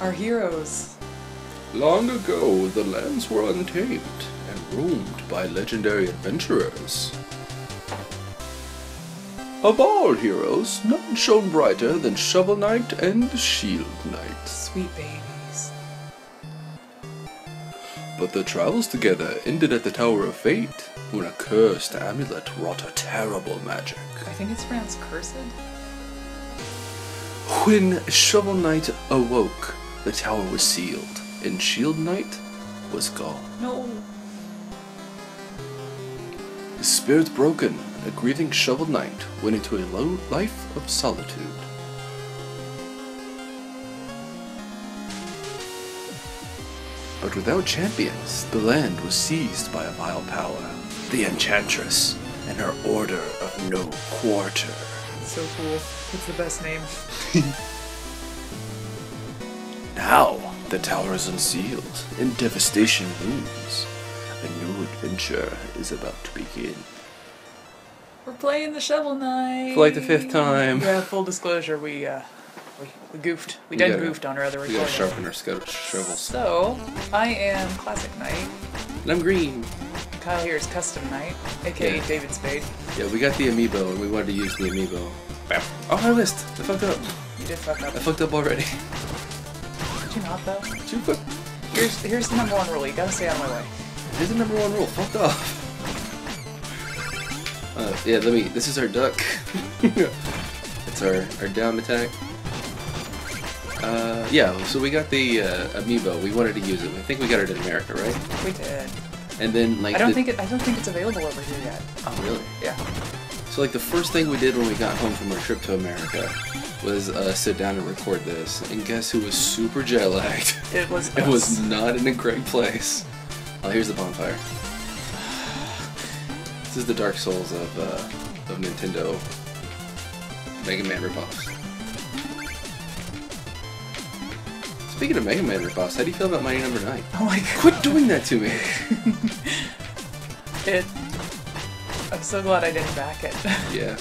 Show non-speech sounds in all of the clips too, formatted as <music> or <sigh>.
Our heroes. Long ago, the lands were untamed and roamed by legendary adventurers. Of all heroes, none shone brighter than Shovel Knight and Shield Knight. Sweet babies. But their travels together ended at the Tower of Fate, when a cursed amulet wrought a terrible magic. I think it's pronounced cursed. When Shovel Knight awoke, the tower was sealed, and Shield Knight was gone. No. His spirit broken, a grieving Shovel Knight went into a low life of solitude. But without champions, the land was seized by a vile power, the Enchantress, and her Order of No Quarter. So cool. It's the best name. <laughs> Now, the tower is unsealed, and devastation looms. A new adventure is about to begin. We're playing the Shovel Knight. For like the fifth time. Yeah, full disclosure, we uh we, we goofed. We, We done gotta- goofed on our other We recording. gotta sharpen our sco- shovels. So, I am Classic Knight. And I'm green. Kyle here is Custom Knight, aka Yeah. David Spade. Yeah, we got the amiibo, and we wanted to use the amiibo. Bam. Oh, I missed. I fucked up. You did fuck up. I fucked up already. <laughs> Did you not though? Two fuck. Here's here's the number one rule. You gotta stay out of my way. Here's the number one rule. Fucked off. Uh, yeah, let me. This is our duck. <laughs> it's our our down attack. Uh, yeah. So we got the uh, amiibo. We wanted to use it. I think we got it in America, right? We did. And then like I don't the- think it. I don't think it's available over here yet. Oh really? Yeah. So like the first thing we did when we got home from our trip to America was uh, sit down and record this. And guess who was super jet lagged? <laughs> It was. It us. was not in a great place. Oh, here's the bonfire. This is the Dark Souls of uh, of Nintendo Mega Man ripoffs. Speaking of Mega Man ripoffs, how do you feel about Mighty Number Nine? Oh my <laughs> god. Quit doing that to me. <laughs> It. I'm so glad I didn't back it. yeah,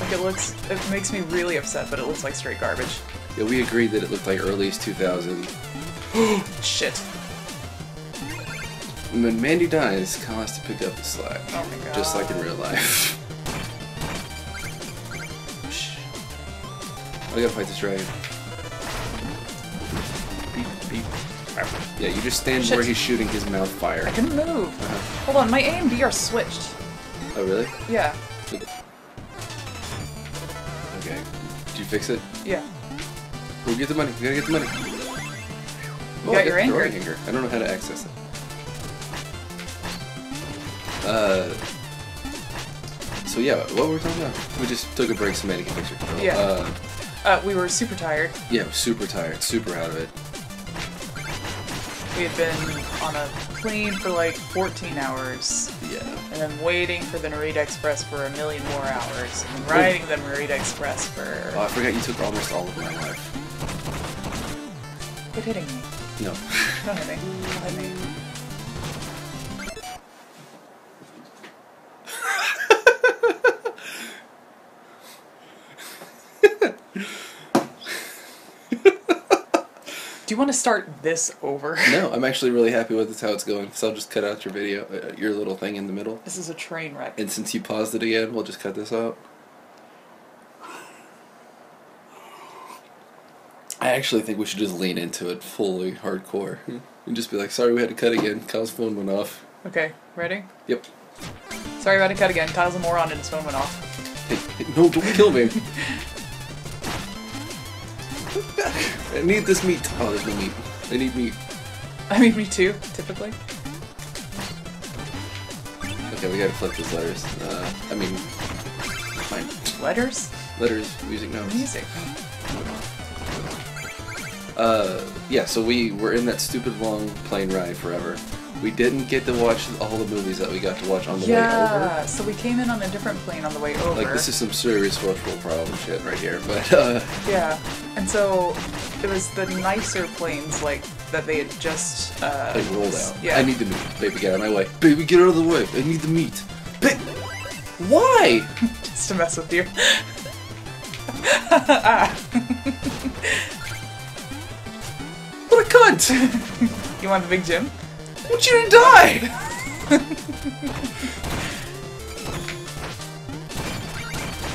like it looks. It makes me really upset, but it looks like straight garbage. yeah. We agreed that it looked like earliest 2000. <gasps> Shit. When Mandy dies, Kyle has to pick up the slack. Oh my god. Just like in real life. Shh. <laughs> I gotta fight this dragon. Beep, beep. Yeah, you just stand Shit. where he's shooting his mouth fire. I couldn't move. Uh-huh. Hold on, my A and B are switched. Oh, really? Yeah. Fix it? Yeah. We'll get the money. We gotta get the money. Oh, got your anger. I don't know how to access it. Uh. So yeah, what were we talking about? We just took a break so Mandy can fix her control. Yeah. Uh, Uh, we were super tired. yeah, super tired, super out of it. We had been on a plane for like 14 hours, Yeah. and then waiting for the Narita Express for a million more hours, and riding the Narita Express for. Oh, I forgot you took almost all of my life. Quit hitting me. No. Don't hit me. Don't hit me. Want to start this over? <laughs> no, I'm actually really happy with this how it's going. So I'll just cut out your video, uh, your little thing in the middle. This is a train wreck. And since you paused it again, we'll just cut this out. I actually think we should just lean into it fully hardcore. And just be like, sorry we had to cut again. Kyle's phone went off. Okay, ready? Yep. Sorry about to cut again. Kyle's a moron and his phone went off. Hey, hey, no, don't kill me. <laughs> I need this meat. Oh, there's no meat. I need meat. I mean, me too, typically. Okay, we gotta flip these letters. Uh, I mean, fine. Letters? Letters, music notes. Music. Uh, yeah, so we were in that stupid long plane ride forever. We didn't get to watch all the movies that we got to watch on the way over. Yeah, so we came in on a different plane on the way over. Like, this is some serious structural problem shit right here, but, uh, Yeah, and so it was the nicer planes, like, that they had just, uh... they rolled out. Yeah. I need the meat. Baby, get out of my way. Baby, get out of the way. I need the meat. Ba- Why? <laughs> just to mess with you. <laughs> cunt! <laughs> You want the big gym? Would you to die!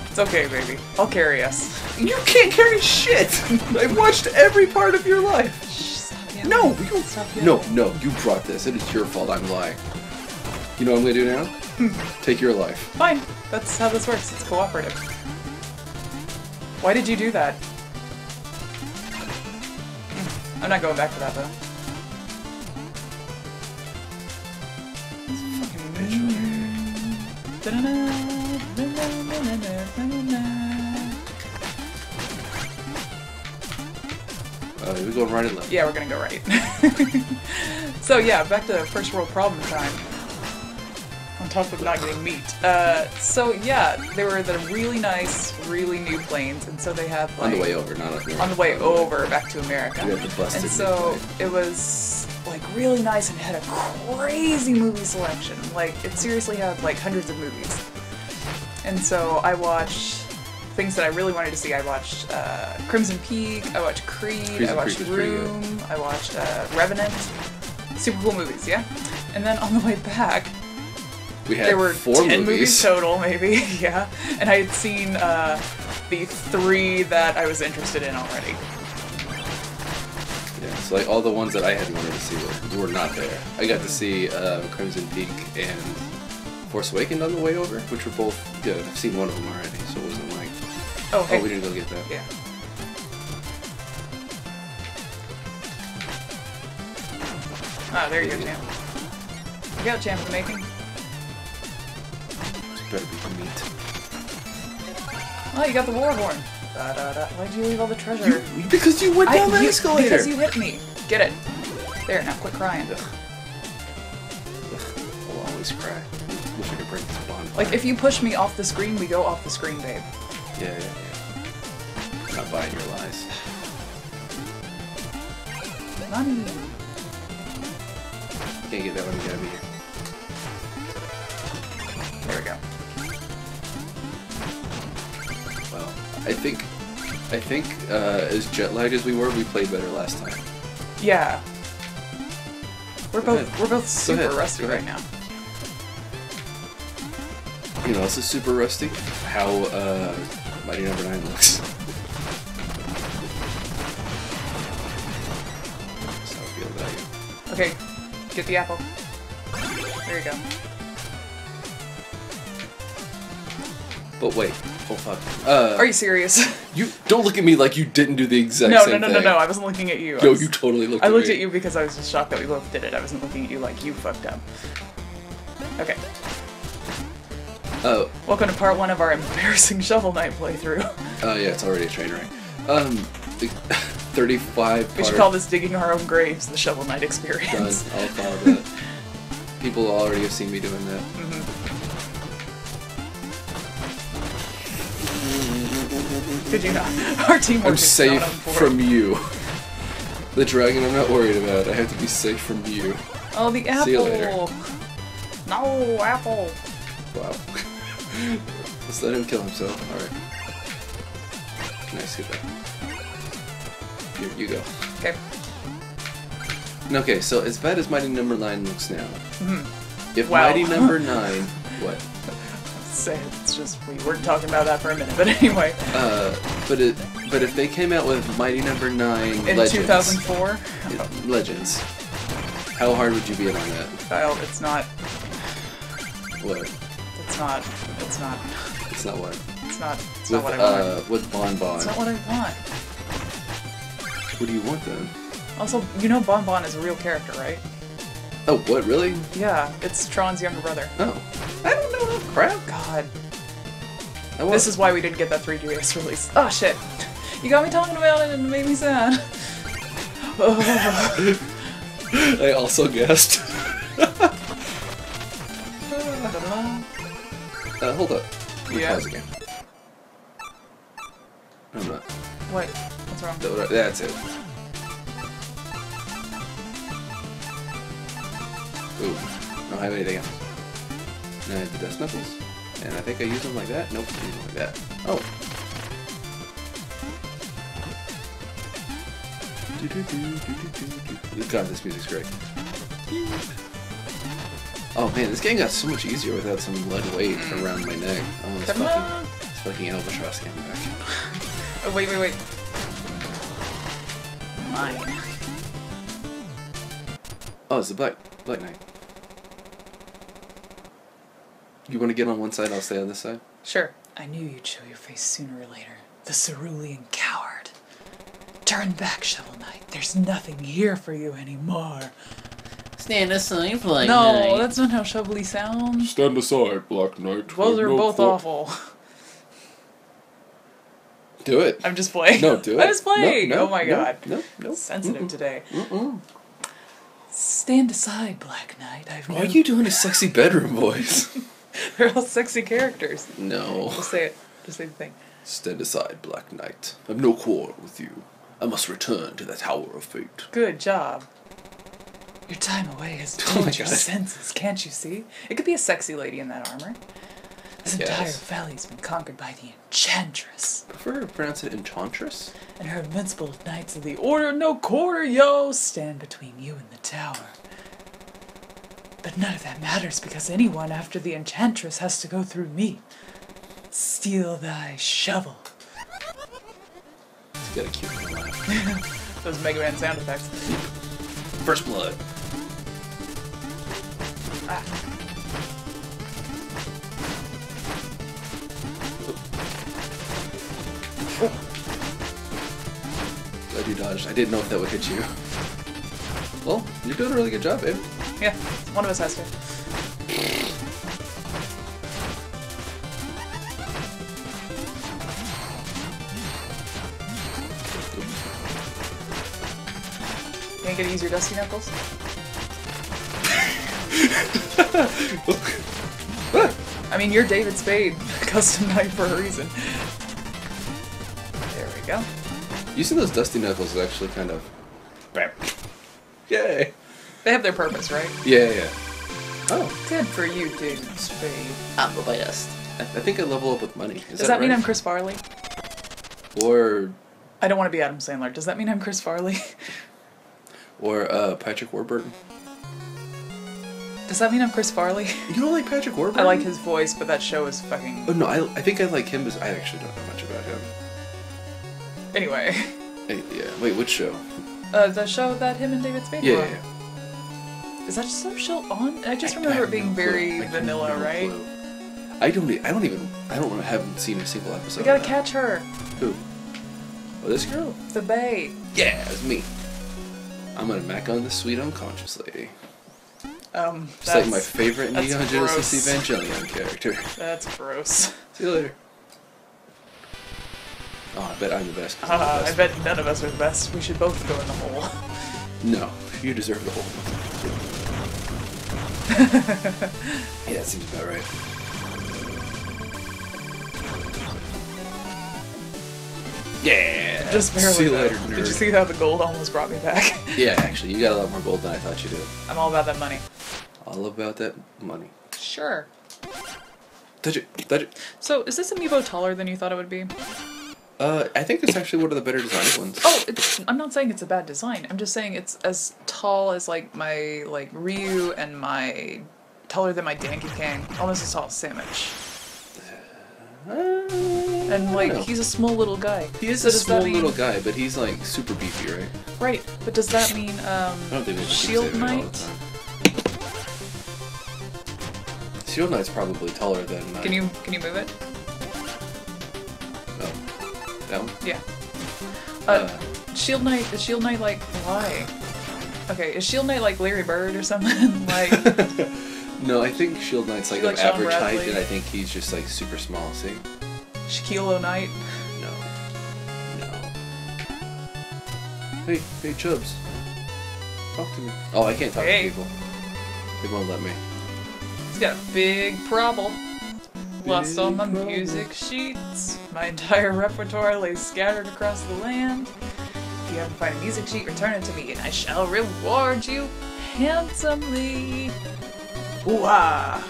It's okay, baby. I'll carry us. You can't carry shit! I've watched every part of your life. No, you No, no, you brought this. It is your fault I'm lying. You know what I'm gonna do now? Hmm. Take your life. Fine. That's how this works. It's cooperative. Why did you do that? I'm not going back to that though. Uh, we going right and left. Yeah, we're gonna go right. <laughs> so yeah, back to first world problem time. On top of not getting meat. Uh, so yeah, they were the really nice, really new planes, and so they had like On the way over, not north. on the way over back to America. We had the busted and so it was like really nice and had a crazy movie selection. Like it seriously had like hundreds of movies. And so I watched things that I really wanted to see. I watched uh, Crimson Peak. I watched Creed. I watched Peak was pretty good. Room. I watched uh, Revenant. Super cool movies, yeah. And then on the way back, We had there were four movies. movies. total, maybe, <laughs> yeah. And I had seen uh, the three that I was interested in already. Yeah, so like all the ones that I had wanted to see were, were not there. I got to see uh, Crimson Peak and Force Awakened on the way over, which were both good. I've seen one of them already, so it wasn't like, Oh, oh, we didn't go get that. Yeah. Ah, there you go, champ. You got champ in the making. It better be the meat. Oh, you got the warhorn. Da, da, da. Why'd you leave all the treasure? Because you went I- down the you- escalator. Because you hit me. Get it. There, now quit crying. Ugh. I'll always cry. Wish I could break this bond. Like, if you push me off the screen, we go off the screen, babe. Yeah, yeah, yeah. Not buying your lies. Nani. Can't get that one. You gotta be here. There we go. I think, I think uh, as jet lagged as we were, we played better last time. Yeah. We're Go both ahead. we're both super rusty right now. You know, this is super rusty. How uh, Mighty Number Nine looks. <laughs> That's how I feel about you. Okay, get the apple. There you go. But wait, oh fuck. Uh, Are you serious? <laughs> you don't look at me like you didn't do the exact no, no, same no, no, thing. no. I wasn't looking at you. I No, was- you totally looked. I at looked me. at you because I was just shocked that we both did it. I wasn't looking at you like you fucked up. Okay. Oh, Welcome to part one of our embarrassing <laughs> Shovel Knight playthrough. oh yeah, it's already a train wreck. Um, the- <laughs> thirty-five. We should call this digging our own graves the Shovel Knight Done. experience. I'll call that. People already have seen me doing that. Could you not? <laughs> Our teamwork I'm safe not on board. from you. The dragon I'm not worried about. I have to be safe from you. Oh, the apple. See you later. No, apple. Wow. <laughs> Let's let him kill himself. Alright. Nice, get that. Here, you go. Okay. Okay, so as bad as Mighty Number 9 looks now, mm-hmm. if Wow. Mighty Number <laughs> 9... What? Say it's just we weren't talking about that for a minute, but anyway. Uh, but it, but if they came out with Mighty Number 9 In Legends... 2004, it- Legends. How hard would you be on that? child, it's not. What? It's not. It's not. It's not what? It's not. It's With, not what I want. uh, with Bon Bonne. It's not what I want. What do you want then? Also, you know Bon Bonne is a real character, right? Oh, what, really? Yeah, it's Tron's younger brother. Oh. I don't know crap. God, this is why we didn't get that 3DS release. Oh shit! You got me talking about it and it made me sad. <laughs> I also guessed. <laughs> Uh, hold up. Let me Yeah. Pause again. I'm not. what? What's wrong? that- That's it. Ooh. I don't have anything else. And I have the dust knuckles. And I think I use them like that. Nope, use them like that. Oh. God, this music's great. Oh man, this game got so much easier without some lead weight mm. around my neck. Oh, this Come fucking, on. this fucking albatross came back. Oh, wait, wait, wait. Mine. Oh, it's the Black Black Knight. You want to get on one side? I'll stay on this side. Sure. I knew you'd show your face sooner or later. The cerulean coward. Turn back, Shovel Knight. There's nothing here for you anymore. Stand aside, Black no, Knight. that's not how Shovely sounds. Stand aside, Black Knight. Those are both awful. Do it. I'm just playing. No, do it. <laughs> I'm just playing. No, no, oh my no, god. No, no. Sensitive Mm-mm. today. Mm-mm. Stand aside, Black Knight. I've Why are you doing a sexy bedroom voice? <laughs> <laughs> They're all sexy characters. no. Just say it. Just say the thing. Stand aside, Black Knight. I've no quarrel with you. I must return to the Tower of Fate. Good job. Your time away has <laughs> Oh dulled your senses, can't you see? It could be a sexy lady in that armor. This Yes. entire valley's been conquered by the Enchantress Prefer to pronounce it Enchantress? and her invincible knights of the Order No Quarter, yo, stand between you and the tower. But none of that matters because anyone after the Enchantress has to go through me. Steel thy shovel. It's got a cute little laugh. <laughs> Those Mega Man sound effects. First blood. Ah. Glad you dodged. I didn't know if that would hit you. Well, you're doing a really good job, babe. Yeah, one of us has to. Can't get to use your dusty knuckles? <laughs> I mean, you're David Spade, <laughs> custom knight for a reason. There we go. Using those dusty knuckles is actually kind of. Bam. Yay! They have their purpose, right? Yeah, yeah. Oh, Good for you, David Spade. I'm the best. I, I think I level up with money. Is Does that, mean right? I'm Chris Farley? Or I don't want to be Adam Sandler. Does that mean I'm Chris Farley? <laughs> or uh, Patrick Warburton? Does that mean I'm Chris Farley? You don't like Patrick Warburton? <laughs> I like his voice, but that show is fucking. Oh no, I, I think I like him. As I actually don't know much about him. Anyway, Hey, yeah. Wait, which show? uh, the show that him and David Spade Yeah, were yeah. on. yeah. Is that some show on? I just I- remember it being no very vanilla, no right? clue. I don't. I don't even. I don't. haven't seen a single episode. We gotta catch her. Who? Oh, this girl. The Bay. Yeah, it's me. I'm gonna mac on the sweet unconscious lady. Um, It's like my favorite Neon Genesis. Evangelion character. That's gross. See you later. Oh, I bet I'm the best. 'cause I'm Uh, the I bet none of us are the best. We should both go in the hole. No, you deserve the whole. <laughs> yeah, that seems about right. Yeah. Just barely. See you though. later, Did you see how the gold almost brought me back? <laughs> Yeah, actually, you got a lot more gold than I thought you did. I'm all about that money. All about that money. Sure. Touch it. Touch it. So, is this amiibo taller than you thought it would be? Uh, I think it's actually one of the better designed ones. Oh, it's, I'm not saying it's a bad design. I'm just saying it's as tall as like my like Ryu and my taller than my Donkey Kong, almost as tall as Sandwich. Uh, And like he's a small little guy. He is So a small mean- little guy, but he's like super beefy, right? Right, but does that mean um I don't think they Shield say that all the Knight? Shield Knight's probably taller than. Uh, Can you can you move it? Yeah. Uh, Shield Knight is Shield Knight like why? Okay, is Shield Knight like Larry Bird or something? <laughs> like <laughs> No, I think Shield Knight's like of like Sean average height, and I think he's just like super small. See? Shaquille O'Knight? No. No. Hey, hey, Chubs. Talk to me. Oh, I can't talk Hey. to people. They won't let me. He's got a big problem. Lost all my music sheets. My entire <laughs> repertoire lays scattered across the land. If you haven't found a music sheet, return it to me, and I shall reward you handsomely. Ooh-ah!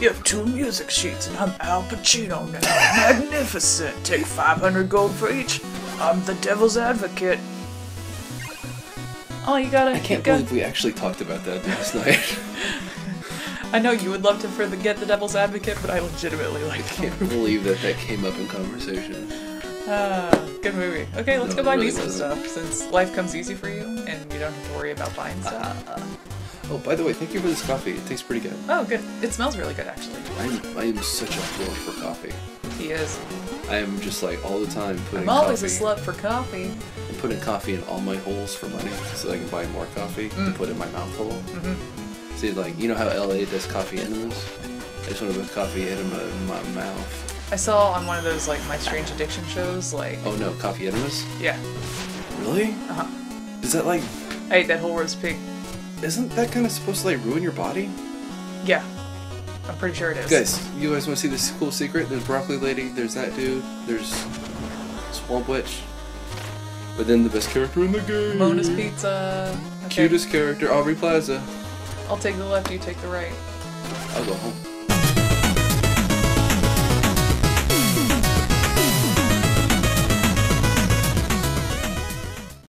You have two music sheets, and I'm Al Pacino now. <laughs> Magnificent! Take 500 gold for each. I'm the devil's advocate. Oh, you gotta. I can't gotta- believe we actually talked about that last <laughs> night. I know you would love to forget the Devil's Advocate, but I legitimately like I it. can't believe that that came up in conversation. Ah, good movie. Okay, let's No, go buy it me some stuff since life comes easy for you and you don't have to worry about buying stuff. Oh, by the way, thank you for this coffee. It tastes pretty good. oh, good. It smells really good, actually. I'm I am such a whore for coffee. He is. I am just like all the time putting I'm always coffee, a slut for coffee. I'm putting coffee in all my holes for money so I can buy more coffee to Mm. put in my mouth hole. Mm-hmm. Like you know how LA does coffee enemas? I just want to put coffee enema in my mouth. I saw on one of those like My Strange Addiction shows, like, Oh no, coffee enemas? yeah, Really? uh huh. Is that like? I ate that whole roast pig. Isn't that kind of supposed to like ruin your body? Yeah, I'm pretty sure it is. Guys, you guys want to see this cool secret? There's Broccoli Lady, there's that dude, there's Swamp Witch. But then the best character in the game. Mona's Pizza. Okay. Cutest character, Aubrey Plaza. I'll take the left, you take the right. I'll go home.